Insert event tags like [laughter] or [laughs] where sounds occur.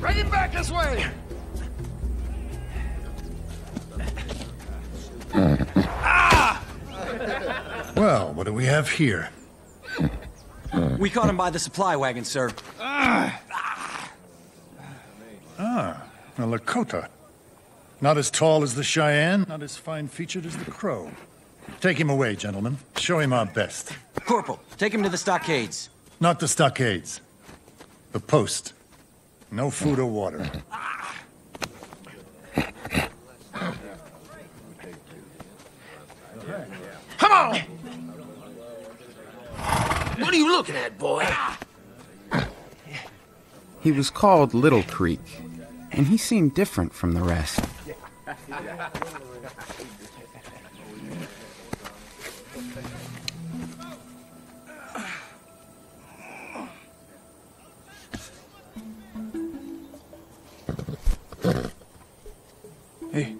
Bring it back this way! ah! [laughs] Well, what do we have here? We caught him by the supply wagon, sir. Ah, ah a Lakota. Not as tall as the Cheyenne, not as fine-featured as the Crow. Take him away, gentlemen. Show him our best. Corporal, take him to the stockades. Not the stockades. The post. No food or water. Come on! What are you looking at, boy? He was called Little Creek, and he seemed different from the rest. Ei.